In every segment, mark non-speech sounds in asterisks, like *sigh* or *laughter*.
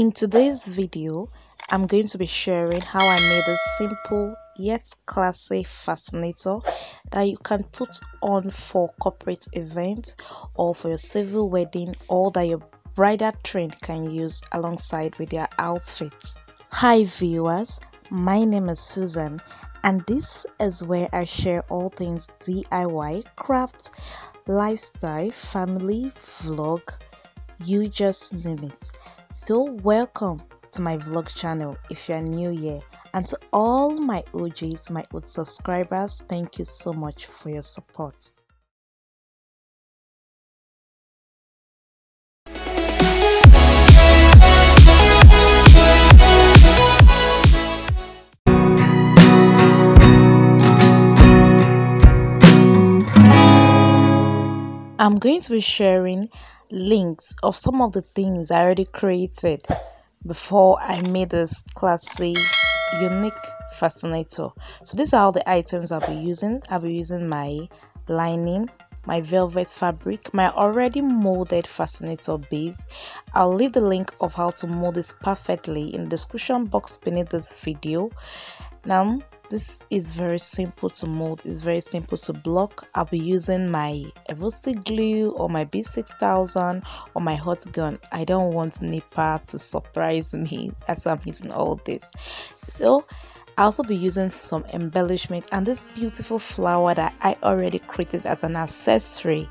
In today's video, I'm going to be sharing how I made a simple yet classy fascinator that you can put on for corporate events or for your civil wedding or that your bridal train can use alongside with their outfits. Hi viewers, my name is Susan and this is where I share all things DIY, crafts, lifestyle, family, vlog, you just name it. So welcome to my vlog channel if you are new here and to all my OGs, my old subscribers, thank you so much for your support. I'm going to be sharing links of some of the things I already created before I made this classy unique fascinator. So these are all the items I'll be using. I'll be using my lining, my velvet fabric, my already molded fascinator base. I'll leave the link of how to mold this perfectly in the description box beneath this video. Now this is very simple to mold it's very simple to block i'll be using my Evo-Stik glue or my b6000 or my hot gun i don't want NEPA to surprise me *laughs* as i'm using all this so I'll also be using some embellishment and this beautiful flower that I already created as an accessory.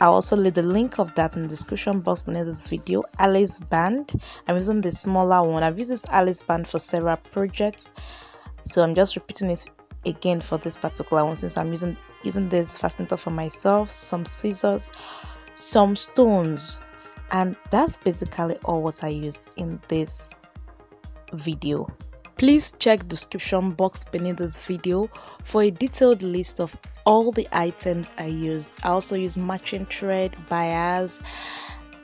I'll also leave the link of that in the description box beneath this video. Alice band. I'm using the smaller one. I've used this Alice band for several projects so i'm just repeating it again for this particular one since i'm using using this fascinator for myself some scissors some stones. And that's basically all what i used in this video. Please check the description box beneath this video for a detailed list of all the items i used. I also use matching thread bias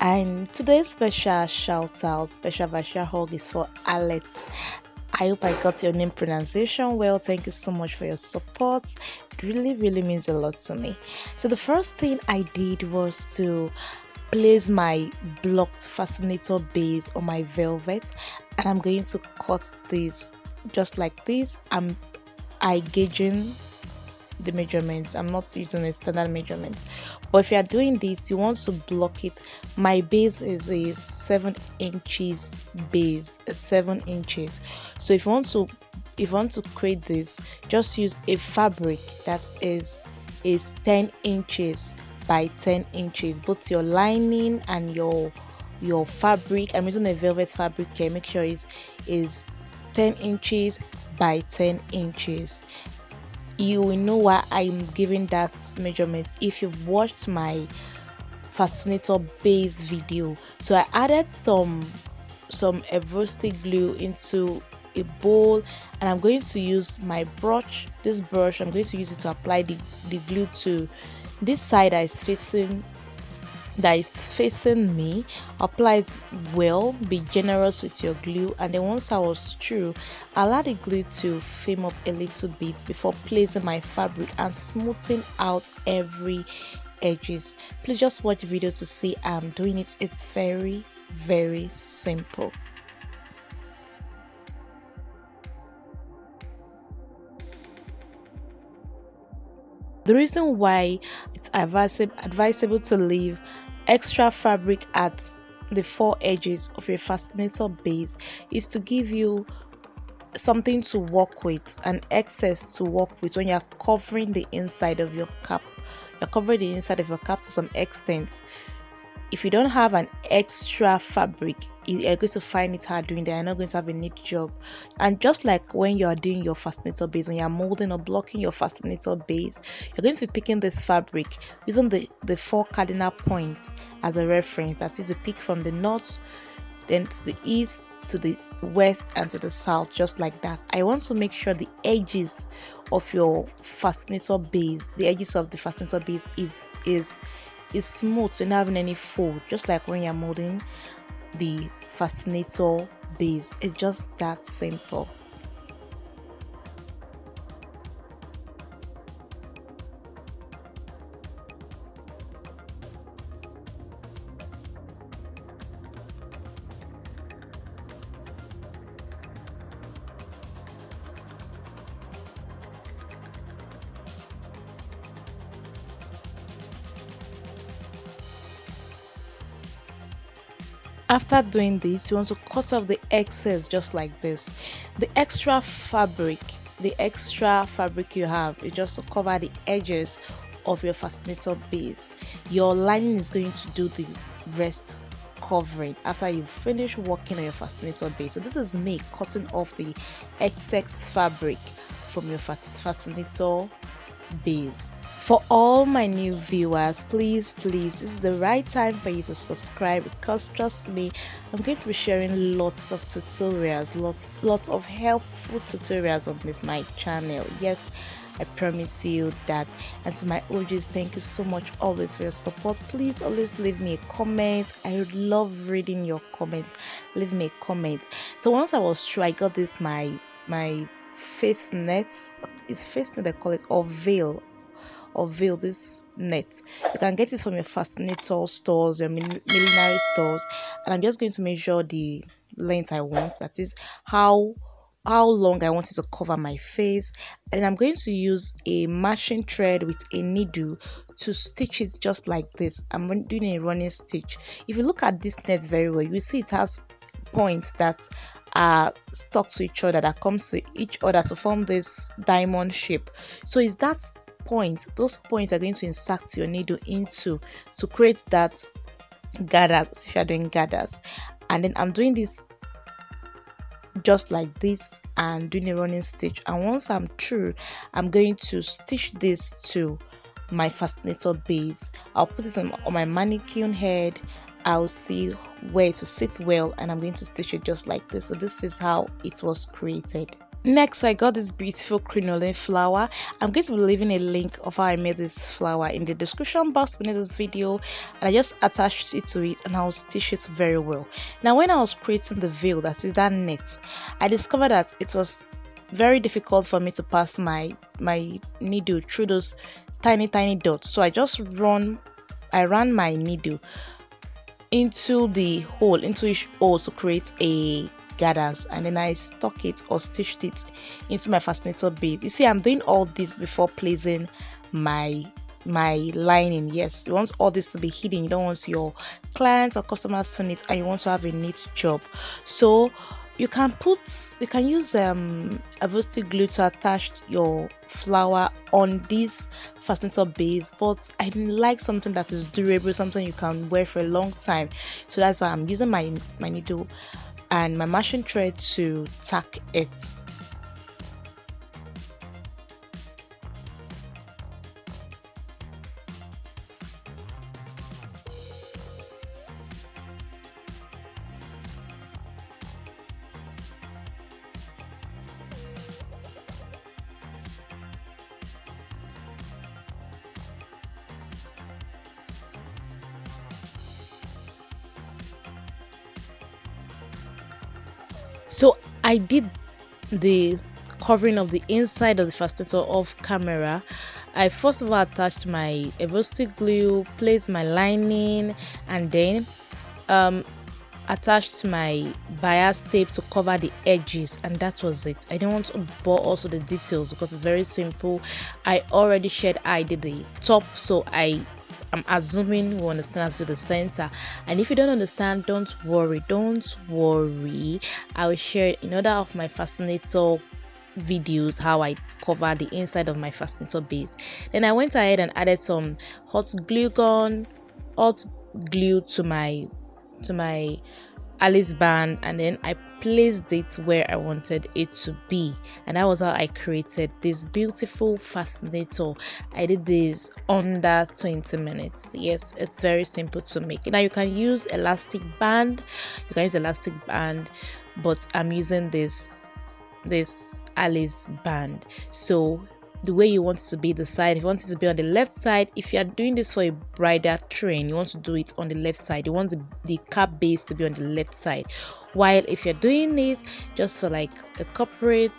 and today's special shout out special virtual hug is for Alet I hope I got your name pronunciation well. Thank you so much for your support. It really, really means a lot to me. So, the first thing I did was to place my blocked fascinator base on my velvet, and I'm going to cut this just like this. I'm eye gauging the measurements. I'm not using a standard measurement but if you are doing this you want to block it. My base is a seven inches base it's seven inches. So if you want to if you want to create this just use a fabric that is is 10 inches by 10 inches. Both your lining and your your fabric i'm using a velvet fabric here make sure it's is 10 inches by 10 inches you will know why I'm giving that measurements if you've watched my fascinator base video. So I added some some Evo-Stik glue into a bowl and I'm going to use my brush this brush I'm going to use it to apply the, the glue to this side that is facing that is facing me apply it well be generous with your glue and then once i was through allow the glue to firm up a little bit before placing my fabric and smoothing out every edges. Please just watch the video to see i'm doing it. It's very very simple. The reason why it's advisable to leave extra fabric at the four edges of your fascinator base is to give you something to work with an excess to work with when you're covering the inside of your cap you're covering the inside of your cap to some extent. If you don't have an extra fabric you're going to find it hard doing that. You're not going to have a neat job. And just like when you're doing your fascinator base when you're molding or blocking your fascinator base you're going to be picking this fabric using the the four cardinal points as a reference. That is to pick from the north then to the east to the west and to the south just like that. I want to make sure the edges of your fascinator base the edges of the fascinator base is is is smooth and having any fold just like when you're molding the fascinator base. It's just that simple after doing this you want to cut off the excess just like this. The extra fabric the extra fabric you have is just to cover the edges of your fascinator base. Your lining is going to do the rest covering after you finish working on your fascinator base. So this is me cutting off the excess fabric from your fascinator base for all my new viewers please please this is the right time for you to subscribe because trust me i'm going to be sharing lots of tutorials lots lots of helpful tutorials on this my channel yes I promise you that. And to my OGs, thank you so much always for your support. Please always leave me a comment. I would love reading your comments. Leave me a comment. So once I was through, I got this my my face net. It's face net they call it or veil or veil this net. You can get it from your fascinator stores your millinery stores. And i'm just going to measure the length i want that is how how long I want it to cover my face. And I'm going to use a matching thread with a needle to stitch it just like this. I'm doing a running stitch. If you look at this net very well you see it has points that are stuck to each other that comes to each other to form this diamond shape. So is that point those points are going to insert your needle into to create that gathers if you're doing gathers. And then I'm doing this just like this and doing a running stitch. And once i'm through i'm going to stitch this to my fascinator base. I'll put this on, on my mannequin head i'll see where to sit well and i'm going to stitch it just like this so this is how it was created Next, I got this beautiful crinoline flower. I'm going to be leaving a link of how I made this flower in the description box beneath this video. And I just attached it to it and I'll stitch it very well. Now, when I was creating the veil, that is that net, I discovered that it was very difficult for me to pass my my needle through those tiny tiny dots. So I just run, I ran my needle into the hole, into each hole to create a gathers and then I stuck it or stitched it into my fascinator base. You see, I'm doing all this before placing my my lining. Yes you want all this to be hidden. You don't want your clients or customers to it and you want to have a neat job. So you can put you can use um Evo-Stik glue to attach your flower on this fascinator base but i like something that is durable something you can wear for a long time. So that's why i'm using my my needle and my machine thread to tack it so i did the covering of the inside of the fascinator off camera. I first of all attached my Evo-Stik glue placed my lining and then um attached my bias tape to cover the edges and that was it. I didn't want to bore also the details because it's very simple. I already shared i did the top so i I'm assuming you understand to the center. And if you don't understand, don't worry, don't worry. I will share in other of my fascinator videos how I cover the inside of my fascinator base. Then I went ahead and added some hot glue gun, hot glue to my to my Alice band and then I placed it where I wanted it to be. And that was how I created this beautiful fascinator. I did this under 20 minutes. Yes it's very simple to make. Now you can use elastic band. You can use elastic band but I'm using this this Alice band. So the way you want it to be the side. If you want it to be on the left side if you are doing this for a bridal train you want to do it on the left side. You want the, the cap base to be on the left side. While if you're doing this just for like a corporate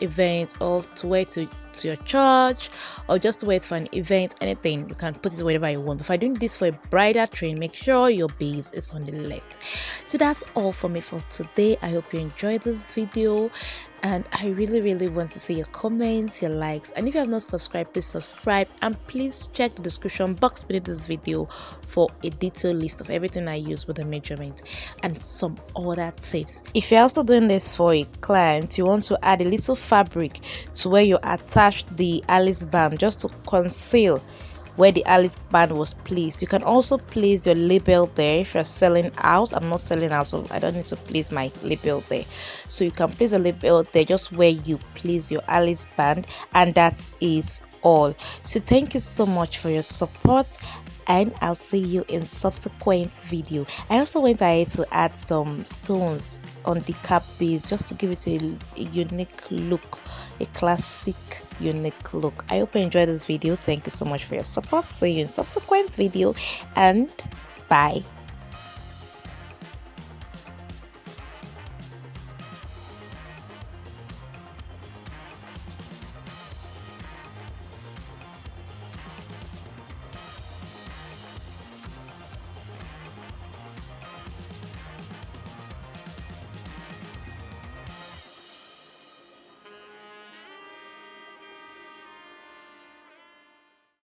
event or to wear to, to your church or just to wear it for an event anything you can put it wherever you want. If i'm doing this for a bridal train make sure your base is on the left. So that's all for me for today. I hope you enjoyed this video and I really really want to see your comments your likes. And if you have not subscribed please subscribe. And please check the description box beneath this video for a detailed list of everything I use with the measurement and some other tips. If you're also doing this for a client you want to add a little fabric to where you attach the Alice band just to conceal where the Alice band was placed. You can also place your label there if you're selling out. I'm not selling out, so I don't need to place my label there. So you can place a label there just where you place your Alice band, and that is all. So thank you so much for your support and I'll see you in subsequent video. I also went ahead to add some stones on the cap base just to give it a, a unique look, a classic unique look. I hope you enjoyed this video. Thank you so much for your support. See you in subsequent video and bye.